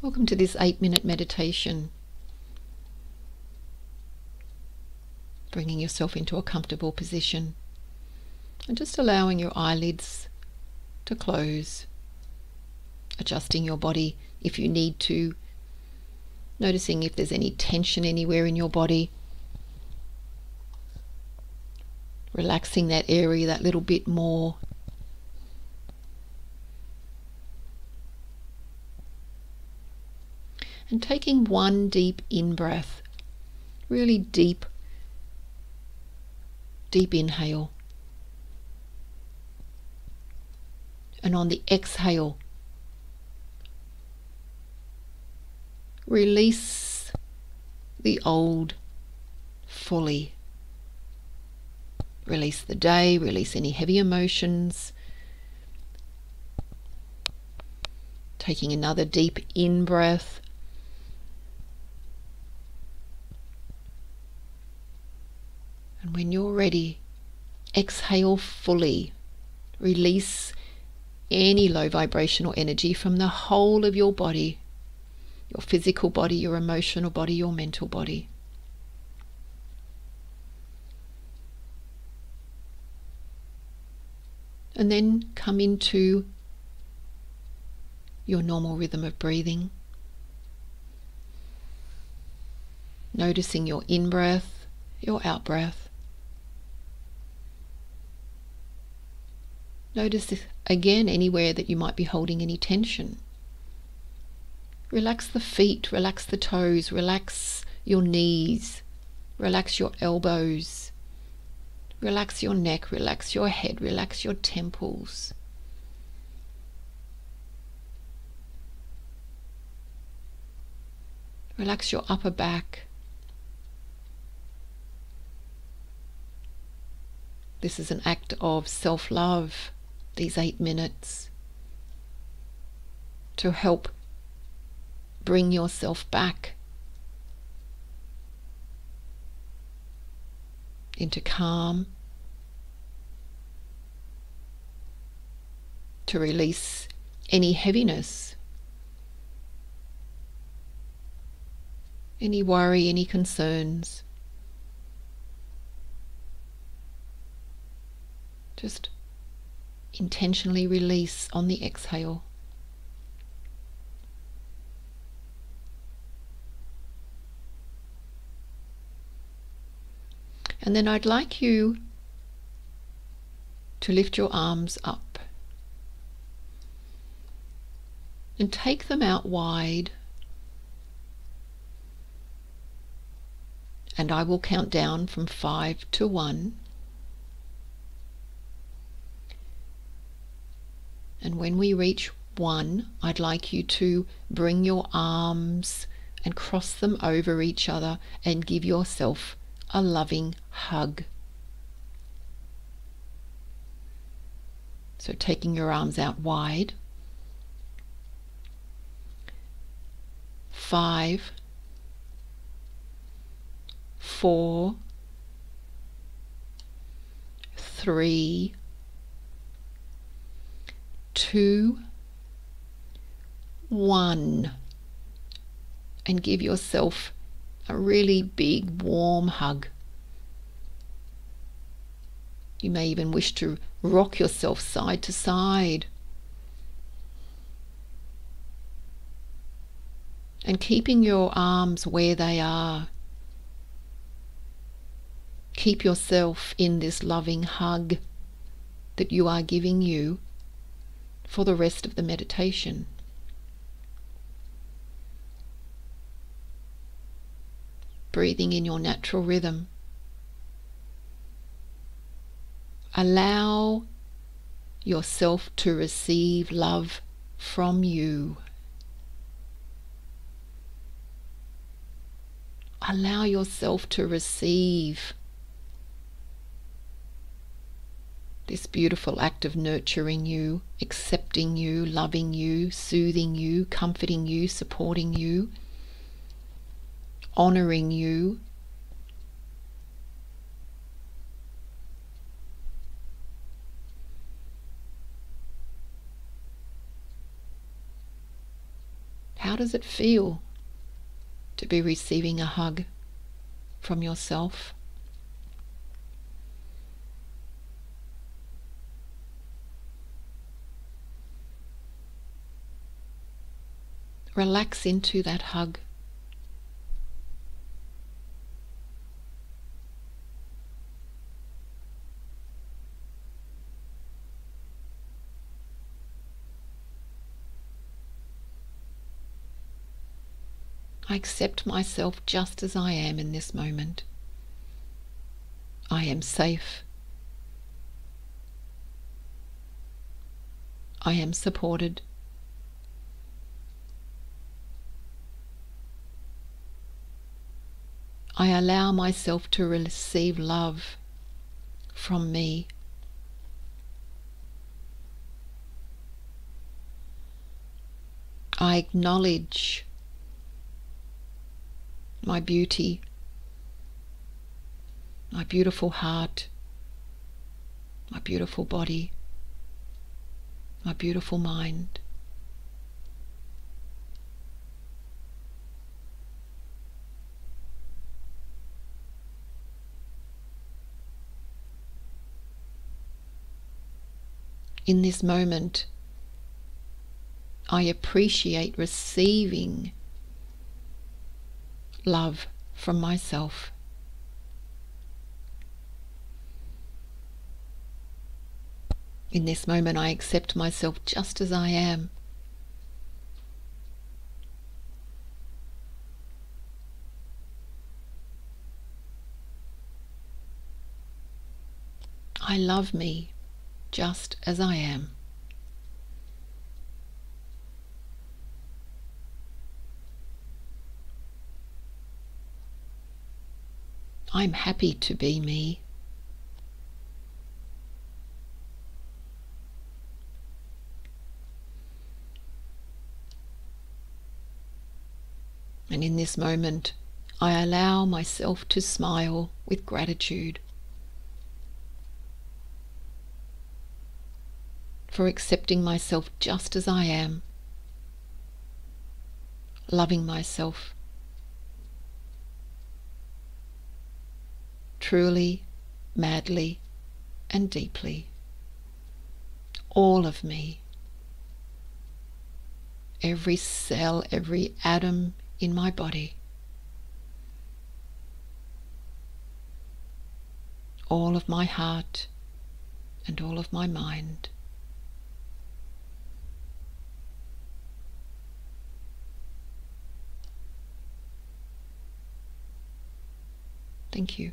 Welcome to this eight minute meditation. Bringing yourself into a comfortable position and just allowing your eyelids to close, adjusting your body if you need to, noticing if there's any tension anywhere in your body, relaxing that area that little bit more. And taking one deep in breath, really deep, deep inhale. And on the exhale, release the old fully. Release the day, release any heavy emotions. Taking another deep in breath. And when you're ready, exhale fully. Release any low vibrational energy from the whole of your body your physical body, your emotional body, your mental body. And then come into your normal rhythm of breathing. Noticing your in breath, your out breath. Notice again anywhere that you might be holding any tension. Relax the feet, relax the toes, relax your knees, relax your elbows, relax your neck, relax your head, relax your temples. Relax your upper back. This is an act of self love, these eight minutes, to help bring yourself back into calm, to release any heaviness, any worry, any concerns. Just intentionally release on the exhale. And then I'd like you to lift your arms up and take them out wide. And I will count down from five to one. And when we reach one, I'd like you to bring your arms and cross them over each other and give yourself a loving hug. So taking your arms out wide. Five, four, three, two, one, and give yourself a really big warm hug. You may even wish to rock yourself side to side. And keeping your arms where they are. Keep yourself in this loving hug that you are giving you for the rest of the meditation. breathing in your natural rhythm. Allow yourself to receive love from you. Allow yourself to receive this beautiful act of nurturing you, accepting you, loving you, soothing you, comforting you, supporting you honoring you. How does it feel to be receiving a hug from yourself? Relax into that hug. I accept myself just as I am in this moment. I am safe. I am supported. I allow myself to receive love from me. I acknowledge my beauty, my beautiful heart, my beautiful body, my beautiful mind. In this moment, I appreciate receiving love from myself. In this moment, I accept myself just as I am. I love me just as I am. I'm happy to be me. And in this moment, I allow myself to smile with gratitude. For accepting myself just as I am, loving myself truly, madly, and deeply. All of me, every cell, every atom in my body. all of my heart and all of my mind. Thank you.